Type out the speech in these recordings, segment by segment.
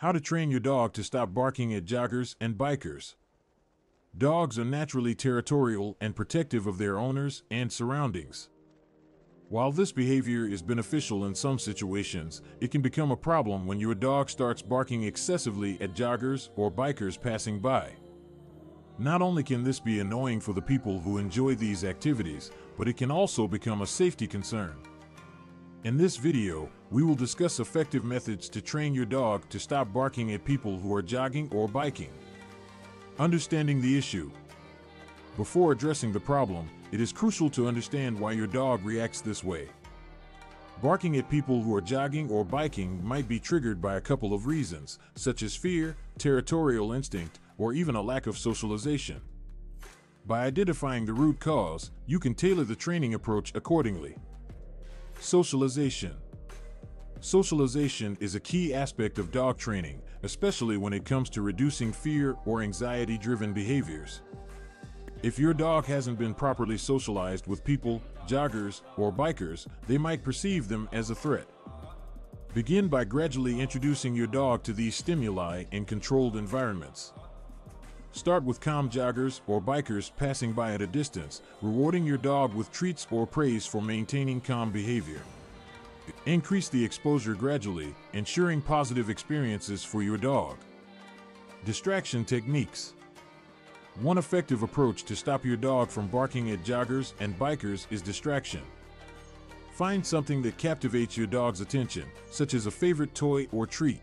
How to train your dog to stop barking at joggers and bikers. Dogs are naturally territorial and protective of their owners and surroundings. While this behavior is beneficial in some situations, it can become a problem when your dog starts barking excessively at joggers or bikers passing by. Not only can this be annoying for the people who enjoy these activities, but it can also become a safety concern. In this video, we will discuss effective methods to train your dog to stop barking at people who are jogging or biking. Understanding the issue. Before addressing the problem, it is crucial to understand why your dog reacts this way. Barking at people who are jogging or biking might be triggered by a couple of reasons, such as fear, territorial instinct, or even a lack of socialization. By identifying the root cause, you can tailor the training approach accordingly. Socialization. Socialization is a key aspect of dog training, especially when it comes to reducing fear or anxiety driven behaviors. If your dog hasn't been properly socialized with people, joggers, or bikers, they might perceive them as a threat. Begin by gradually introducing your dog to these stimuli in controlled environments. Start with calm joggers or bikers passing by at a distance, rewarding your dog with treats or praise for maintaining calm behavior. Increase the exposure gradually, ensuring positive experiences for your dog. Distraction techniques. One effective approach to stop your dog from barking at joggers and bikers is distraction. Find something that captivates your dog's attention, such as a favorite toy or treat.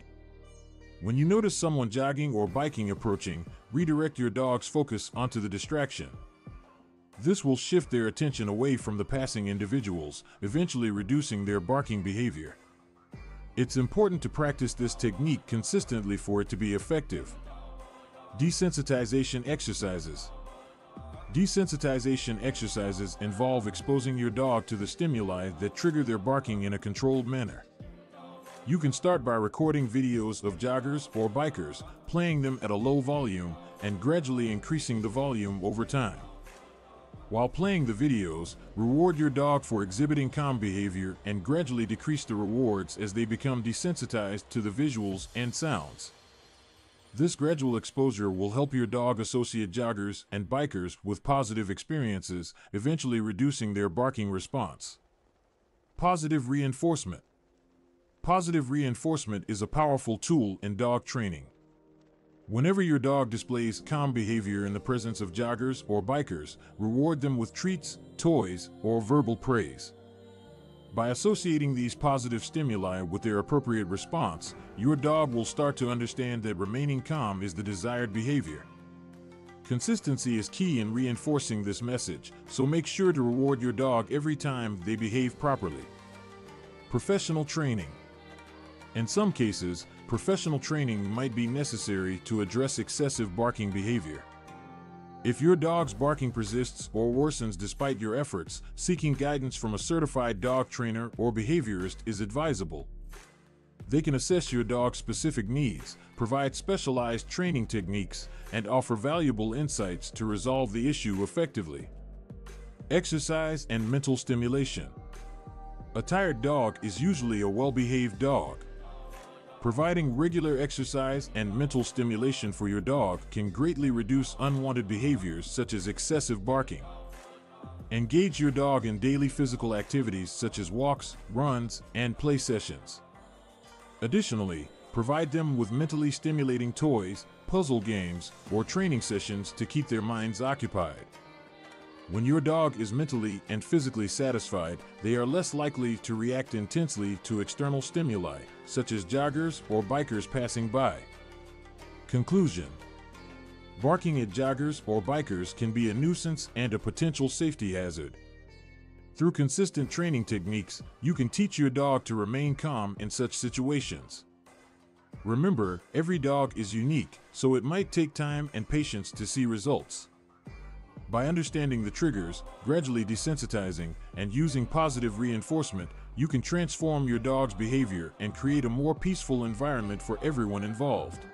When you notice someone jogging or biking approaching, redirect your dog's focus onto the distraction. This will shift their attention away from the passing individuals, eventually reducing their barking behavior. It's important to practice this technique consistently for it to be effective. Desensitization exercises. Desensitization exercises involve exposing your dog to the stimuli that trigger their barking in a controlled manner. You can start by recording videos of joggers or bikers, playing them at a low volume, and gradually increasing the volume over time. While playing the videos, reward your dog for exhibiting calm behavior and gradually decrease the rewards as they become desensitized to the visuals and sounds. This gradual exposure will help your dog associate joggers and bikers with positive experiences, eventually reducing their barking response. Positive reinforcement. Positive reinforcement is a powerful tool in dog training. Whenever your dog displays calm behavior in the presence of joggers or bikers, reward them with treats, toys, or verbal praise. By associating these positive stimuli with their appropriate response, your dog will start to understand that remaining calm is the desired behavior. Consistency is key in reinforcing this message, so make sure to reward your dog every time they behave properly. Professional training. In some cases, professional training might be necessary to address excessive barking behavior. If your dog's barking persists or worsens despite your efforts, seeking guidance from a certified dog trainer or behaviorist is advisable. They can assess your dog's specific needs, provide specialized training techniques, and offer valuable insights to resolve the issue effectively. Exercise and mental stimulation. A tired dog is usually a well behaved dog. Providing regular exercise and mental stimulation for your dog can greatly reduce unwanted behaviors such as excessive barking. Engage your dog in daily physical activities such as walks, runs, and play sessions. Additionally, provide them with mentally stimulating toys, puzzle games, or training sessions to keep their minds occupied. When your dog is mentally and physically satisfied, they are less likely to react intensely to external stimuli, such as joggers or bikers passing by. Conclusion Barking at joggers or bikers can be a nuisance and a potential safety hazard. Through consistent training techniques, you can teach your dog to remain calm in such situations. Remember, every dog is unique, so it might take time and patience to see results. By understanding the triggers, gradually desensitizing, and using positive reinforcement, you can transform your dog's behavior and create a more peaceful environment for everyone involved.